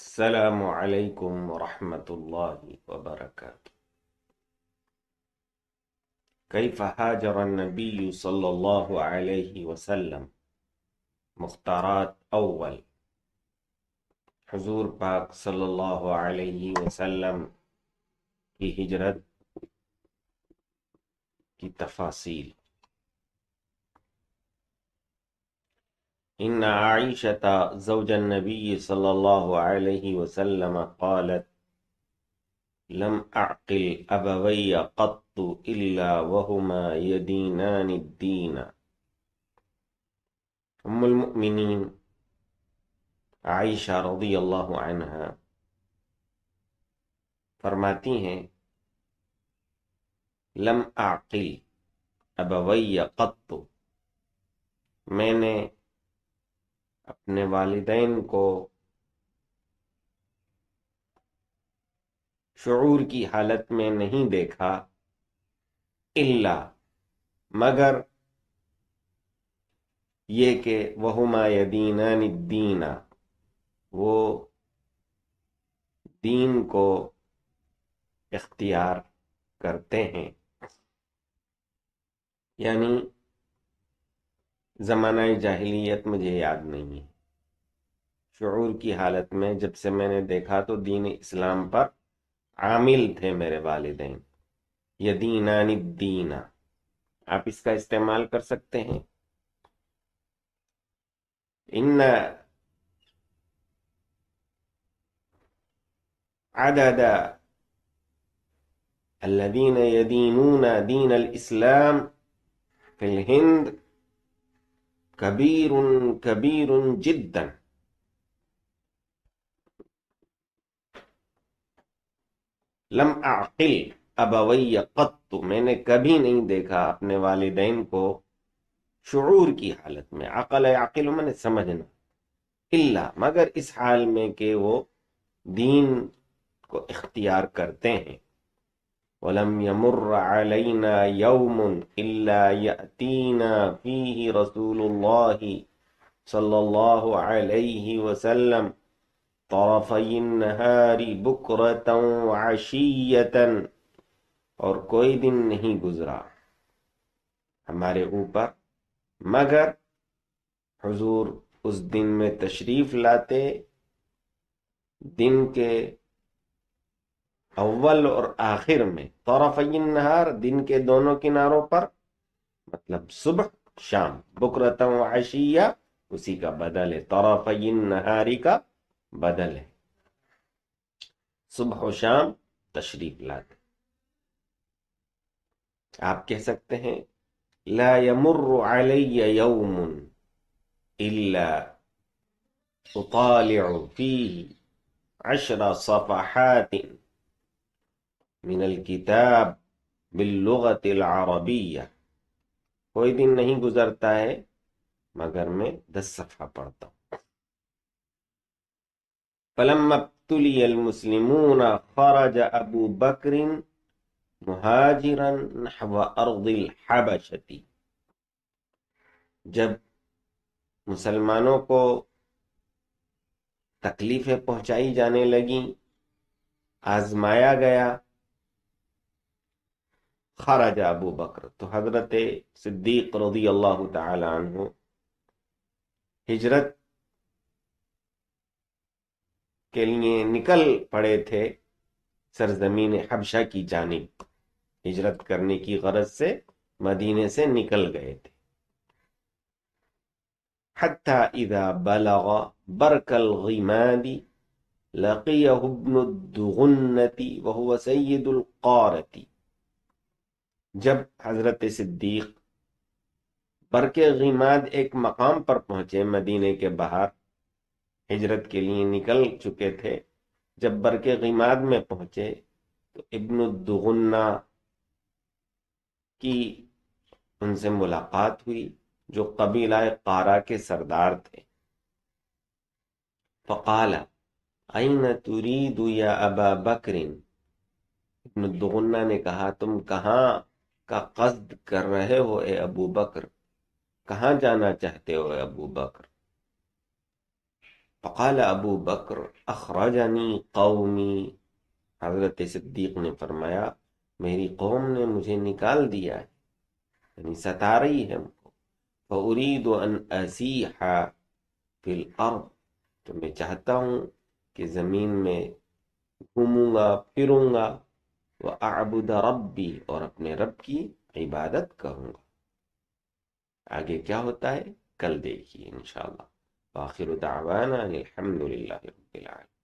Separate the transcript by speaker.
Speaker 1: السلام عليكم ورحمة الله وبركاته. كيف هاجر النبي صلى الله عليه وسلم؟ مختارات أول. حضور پاک صلی اللہ علیہ وسلم کی ہجرت کی تفاصیل ان عائشة زوج النبي صلى الله عليه وسلم قالت، لم اعقل ابوي قط الا وهما يدينان الدين. ام المؤمنین عائشہ رضی اللہ عنہ فرماتی ہیں، لم اعقل ابوی قط. میں نے اپنے والدین کو شعور کی حالت میں نہیں دیکھا اللہ مگر یہ کہ وہما یدینان الدین وہ دین کو اختیار کرتے ہیں۔ یعنی زمانہ جاہلیت مجھے یاد نہیں ہے۔ شعور کی حالت میں جب سے میں نے دیکھا تو دین اسلام پر عامل تھے میرے والدین۔ یدینان الدین۔ آپ اس کا استعمال کر سکتے ہیں۔ ان عدد الذين يدينون دين الإسلام في الهند كبير كبير جدا. لم اعقل ابوی قط، میں نے کبھی نہیں دیکھا اپنے والدین کو شعور کی حالت میں. عقل عقل میں نے سمجھنا اللہ مگر اس حال میں کہ وہ دین کو اختیار کرتے ہیں. ولم يمر علينا يوم إلا يأتينا فيه رسول الله صلى الله عليه وسلم. طرفي النهار بكرة وعشية اور کوئی دن نہیں گزرا ہمارے اوپر، مگر حضور اس دن میں تشریف لاتے، دن کے أول اور آخر میں طرفی النہار دن کے دونوں کناروں پر مطلب صبح شام بکرتا و عشیہ اسی کا بدل ہے طرفی النہاری کا بدل ہے۔ صبح و شام تشریف لاتے۔ آپ کہہ سکتے ہیں لا يمر علي يوم إلا أطالع فيه عشر صفحات. من الكتاب باللغت العربیہ کوئی دن نہیں گزرتا ہے، مگر میں دس صفحہ پڑھتا ہوں۔ فلما ابتلی المسلمون خرج ابو بکر مہاجرا نحو ارض الحبشتی جب مسلمانوں کو تکلیفیں پہنچائی جانے لگیں، آزمایا گیا خرج ابو بکر تو حضرت صدیق رضی اللہ تعالی عنہ ہجرت کے لیے نکل پڑے تھے سرزمین حبشہ کی جانب۔ ہجرت کرنے کی غرض سے مدینے سے نکل گئے تھے۔ حتی اذا بلغ برک الغماد لقیہ ابن الدغنتی وهو سید القارتی جب حضرت صدیق برک غیماد ایک مقام پر پہنچے مدینے کے باہر ہجرت کے لیے نکل چکے تھے، جب برک غیماد میں پہنچے تو ابن الدغنہ کی ان سے ملاقات ہوئی، جو قبیلہ قارا کے سردار تھے۔ فقال این ترید یا ابا بکرین ابن الدغنہ نے کہا، تم کہاں کا قصد کر رہے ہو اے ابو بکر؟ کہاں جانا چاہتے ہو اے ابو بکر؟ فقال ابو بکر، اخرجنی قومی۔ حضرت صدیق نے فرمایا، میری قوم نے مجھے نکال دیا ہے یعنی ستا رہی ہے ہم کو۔ فارید ان اسیحا فی الارض تو میں چاہتا ہوں کہ زمین میں گھوموں گا، پھروں گا۔ وہ اعبد ربی اور اپنے رب کی عبادت کروں گا۔ آگے کیا ہوتا ہے؟ کل دیکھیے انشاءاللہ۔ واخر دعوانا الحمد للہ رب العالمين